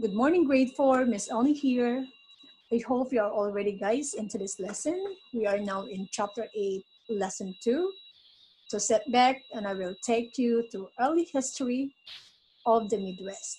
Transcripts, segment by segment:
Good morning, grade four. Miss Oni here. I hope you are all ready, guys, into this lesson. We are now in chapter eight, lesson two. So sit back and I will take you to early history of the Midwest.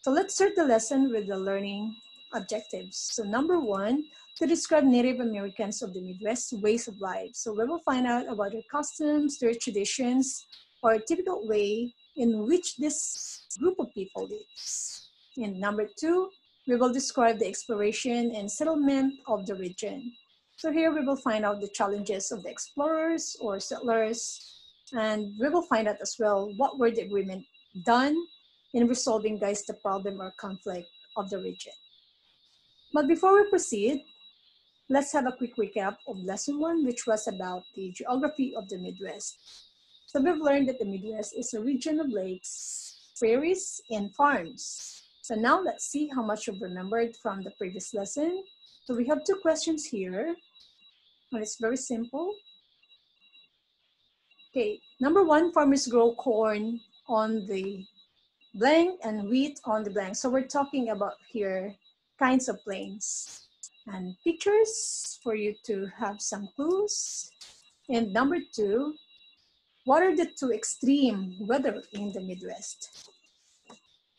So let's start the lesson with the learning objectives. So number one, to describe Native Americans of the Midwest ways of life. So we will find out about their customs, their traditions, or a typical way in which this group of people lives. And number two, we will describe the exploration and settlement of the region. So here we will find out the challenges of the explorers or settlers, and we will find out as well what were the agreement done in resolving guys the problem or conflict of the region. But before we proceed, let's have a quick recap of lesson one, which was about the geography of the Midwest. So we've learned that the Midwest is a region of lakes, prairies, and farms. So now let's see how much you've remembered from the previous lesson. So we have two questions here, and it's very simple. Okay, number one, farmers grow corn on the blank and wheat on the blank. So we're talking about here kinds of plains and pictures for you to have some clues. And number two, what are the two extreme weather in the Midwest?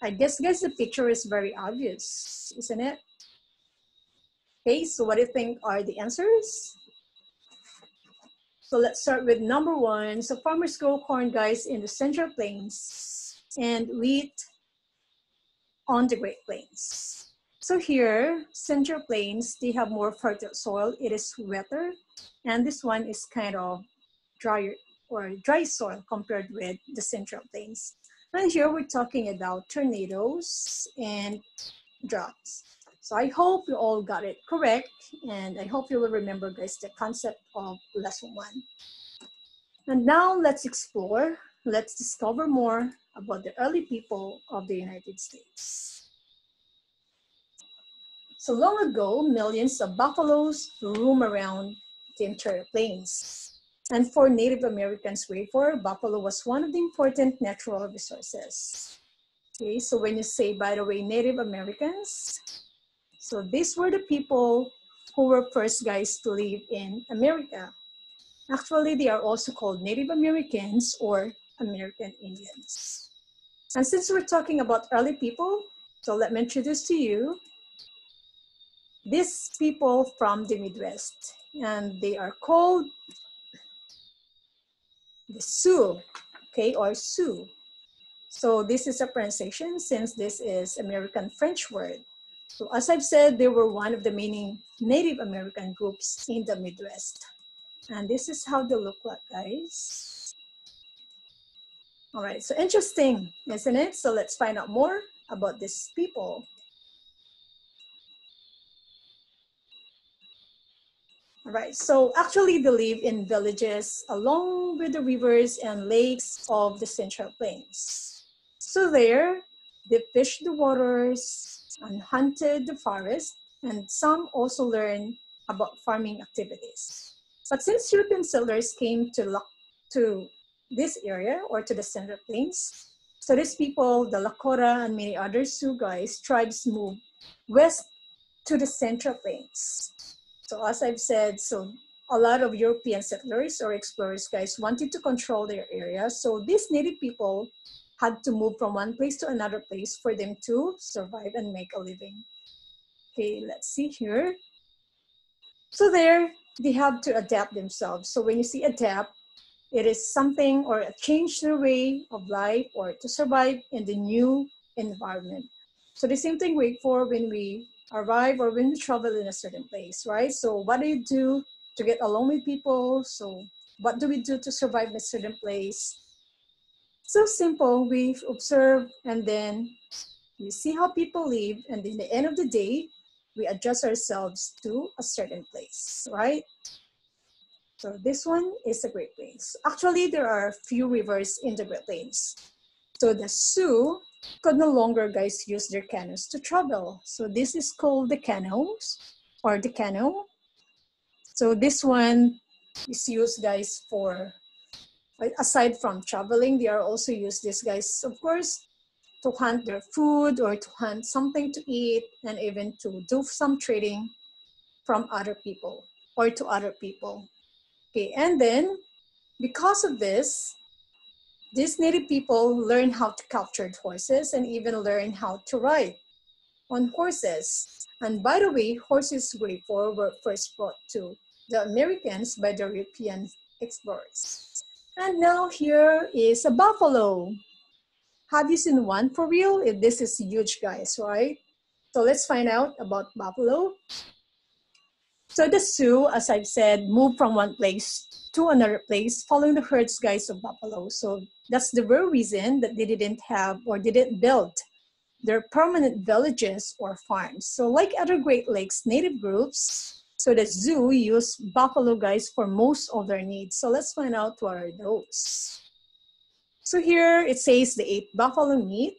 I guess, guys, the picture is very obvious, isn't it? Okay, so what do you think are the answers? So let's start with number one. So farmers grow corn, guys, in the Central Plains and wheat on the Great Plains. So here, Central Plains, they have more fertile soil. It is wetter. And this one is kind of drier or dry soil compared with the Central Plains. And here we're talking about tornadoes and droughts. So I hope you all got it correct. And I hope you will remember guys the concept of lesson one. And now let's explore, let's discover more about the early people of the United States. So long ago, millions of buffaloes roam around the interior plains. And for Native Americans, therefore, buffalo was one of the important natural resources. Okay, so when you say, by the way, Native Americans, so these were the people who were first guys to live in America. Actually, they are also called Native Americans or American Indians. And since we're talking about early people, so let me introduce to you these people from the Midwest, and they are called the Sioux, okay, or Sioux. So this is a pronunciation since this is American French word. So as I've said, they were one of the many Native American groups in the Midwest. And this is how they look like, guys. All right, so interesting, isn't it? So let's find out more about these people. Right, so actually they live in villages along with the rivers and lakes of the Central Plains. So there, they fished the waters and hunted the forest, and some also learned about farming activities. But since European settlers came to, to this area or to the Central Plains, so these people, the Lakota and many other Sioux guys, tribes moved west to the Central Plains. So as I've said, so a lot of European settlers or explorers guys wanted to control their area. So these native people had to move from one place to another place for them to survive and make a living. Okay, let's see here. So there, they have to adapt themselves. So when you see adapt, it is something or a change their way of life or to survive in the new environment. So the same thing wait for when we arrive or when you travel in a certain place, right? So what do you do to get along with people? So what do we do to survive in a certain place? So simple, we observe and then we see how people live and in the end of the day, we adjust ourselves to a certain place, right? So this one is the Great Plains. Actually, there are a few rivers in the Great Plains. So the Sioux could no longer guys use their canoes to travel. So this is called the canoes or the canoe. So this one is used guys for, aside from traveling, they are also used this guys, of course, to hunt their food or to hunt something to eat and even to do some trading from other people or to other people. Okay, and then because of this, these native people learn how to capture horses and even learn how to ride on horses. And by the way, horses before were first brought to the Americans by the European explorers. And now here is a buffalo. Have you seen one for real? This is huge, guys, right? So let's find out about buffalo. So the Sioux, as I've said, moved from one place to another place following the herds, guys, of buffalo. So that's the very reason that they didn't have or didn't build their permanent villages or farms. So like other Great Lakes native groups, so the Sioux use buffalo guys for most of their needs. So let's find out what are those. So here it says they ate buffalo meat.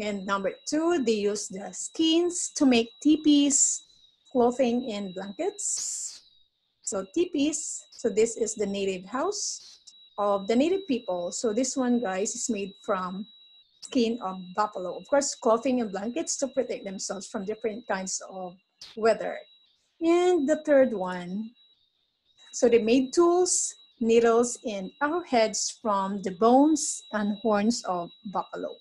And number two, they use the skins to make teepees, clothing, and blankets. So teepees, so this is the native house of the native people. So this one, guys, is made from skin of buffalo. Of course, clothing and blankets to protect themselves from different kinds of weather. And the third one, so they made tools, needles, and arrowheads from the bones and horns of buffalo.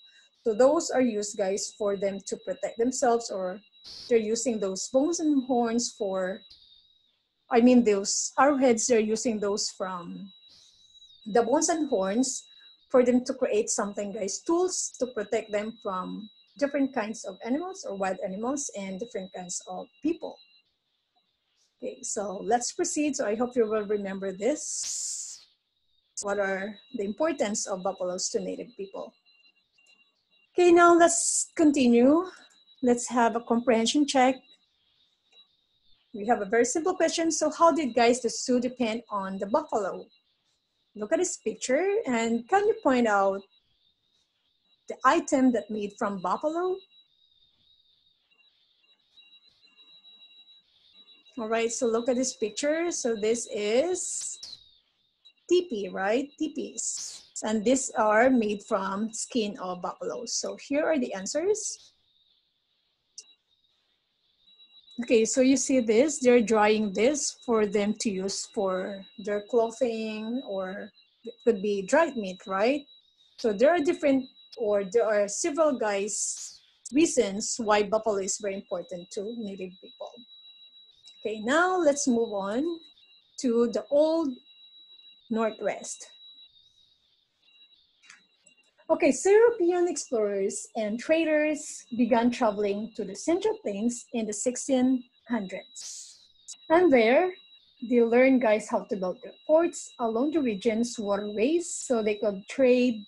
So those are used, guys, for them to protect themselves or they're using those bones and horns for, I mean, those arrowheads, they're using those from the bones and horns for them to create something, guys, tools to protect them from different kinds of animals or wild animals and different kinds of people. Okay, so let's proceed. So I hope you will remember this. What are the importance of buffaloes to native people? Okay, now let's continue. Let's have a comprehension check. We have a very simple question. So how did guys the Sioux depend on the buffalo? Look at this picture and can you point out the item that made from buffalo? All right, so look at this picture. So this is teepee, right? Teepees. And these are made from skin of buffalo. So here are the answers. Okay, so you see this, they're drying this for them to use for their clothing or it could be dried meat, right? So there are different or there are several guys reasons why buffalo is very important to native people. Okay, now let's move on to the old Northwest. Okay, so European explorers and traders began traveling to the Central Plains in the 1600s. And there, they learned guys how to build their forts along the region's waterways so they could trade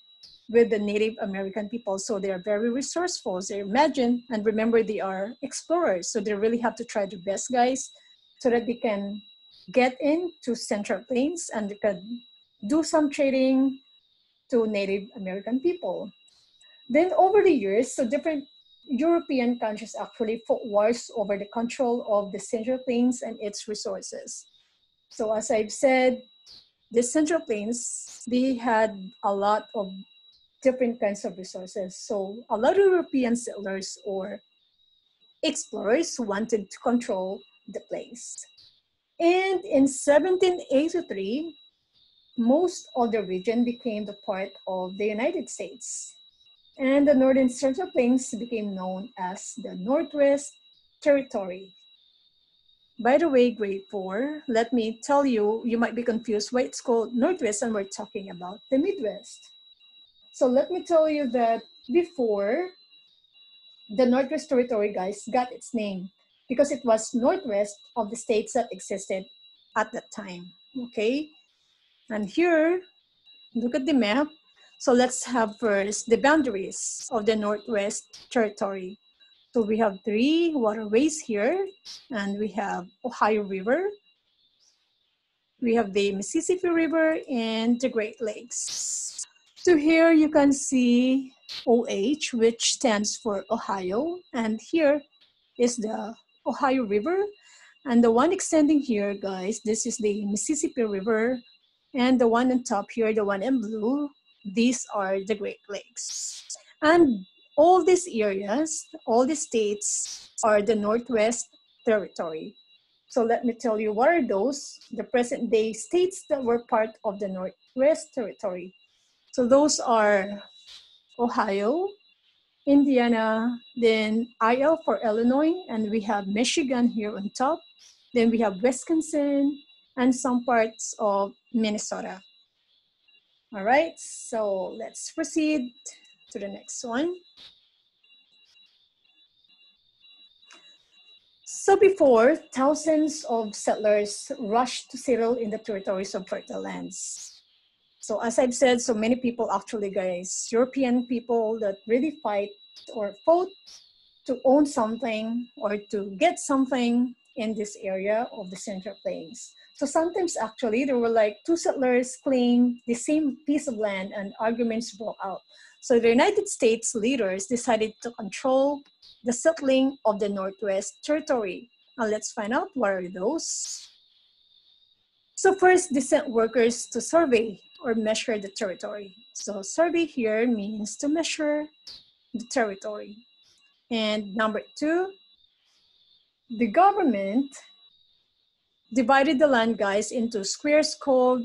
with the Native American people. So they are very resourceful. So imagine and remember they are explorers. So they really have to try their best guys so that they can get into Central Plains and they can do some trading to Native American people. Then over the years, so different European countries actually fought wars over the control of the Central Plains and its resources. So as I've said, the Central Plains, they had a lot of different kinds of resources. So a lot of European settlers or explorers wanted to control the place. And in 1783, most of the region became the part of the United States. And the Northern Central Plains became known as the Northwest Territory. By the way, grade four, let me tell you, you might be confused why it's called Northwest and we're talking about the Midwest. So let me tell you that before, the Northwest Territory, guys, got its name because it was northwest of the states that existed at that time, okay? And here, look at the map. So let's have first the boundaries of the Northwest Territory. So we have three waterways here, and we have Ohio River, we have the Mississippi River, and the Great Lakes. So here you can see OH, which stands for Ohio, and here is the Ohio River. And the one extending here, guys, this is the Mississippi River, and the one on top here, the one in blue, these are the Great Lakes. And all these areas, all the states are the Northwest Territory. So let me tell you what are those, the present day states that were part of the Northwest Territory. So those are Ohio, Indiana, then IL for Illinois, and we have Michigan here on top. Then we have Wisconsin and some parts of Minnesota. All right, so let's proceed to the next one. So before, thousands of settlers rushed to settle in the territories of fertile lands. So as I've said, so many people actually, guys, European people that really fight or fought to own something or to get something in this area of the Central Plains. So sometimes actually there were like two settlers claim the same piece of land and arguments broke out. So the United States leaders decided to control the settling of the Northwest Territory. Now let's find out what are those. So first, they sent workers to survey or measure the territory. So survey here means to measure the territory. And number two, the government divided the land guys into squares called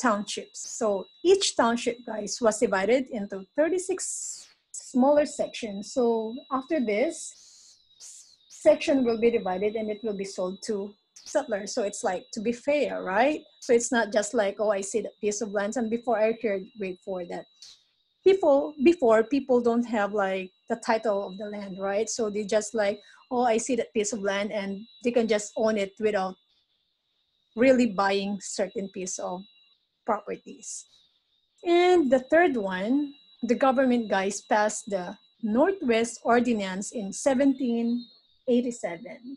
townships. So each township guys was divided into 36 smaller sections. So after this, section will be divided and it will be sold to settlers. So it's like to be fair, right? So it's not just like, oh, I see that piece of land and before I heard wait for that people before people don't have like the title of the land right? So they just like oh i see that piece of land and they can just own it without really buying certain piece of properties. And the third one the government guys passed the northwest ordinance in 1787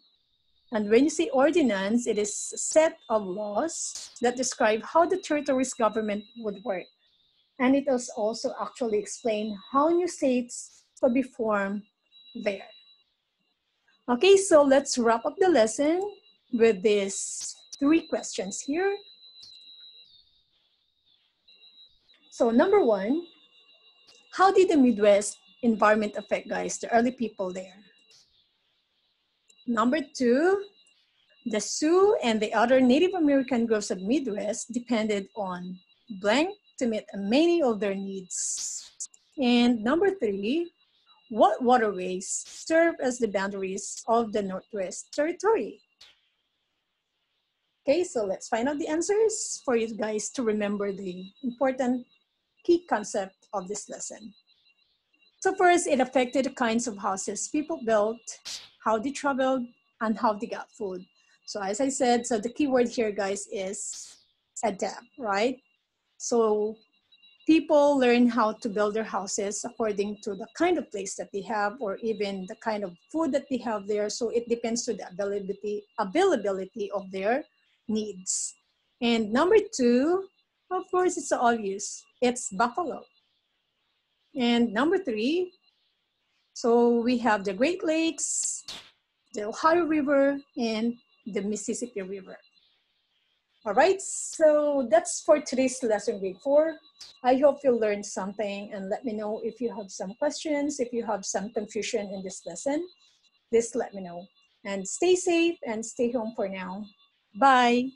and when you say ordinance it is a set of laws that describe how the territory's government would work and it does also actually explain how new states could be formed there. Okay, so let's wrap up the lesson with these three questions here. So number one, how did the Midwest environment affect guys, the early people there? Number two, the Sioux and the other Native American groups of Midwest depended on blank to meet many of their needs. And number three, what waterways serve as the boundaries of the Northwest Territory? Okay, so let's find out the answers for you guys to remember the important key concept of this lesson. So first, it affected the kinds of houses people built, how they traveled, and how they got food. So as I said, so the key word here, guys, is adapt, right? So people learn how to build their houses according to the kind of place that they have or even the kind of food that they have there. So it depends to the availability, availability of their needs. And number two, of course, it's obvious. It's buffalo. And number three, so we have the Great Lakes, the Ohio River, and the Mississippi River. All right, so that's for today's lesson grade four. I hope you learned something and let me know if you have some questions, if you have some confusion in this lesson, please let me know. And stay safe and stay home for now. Bye.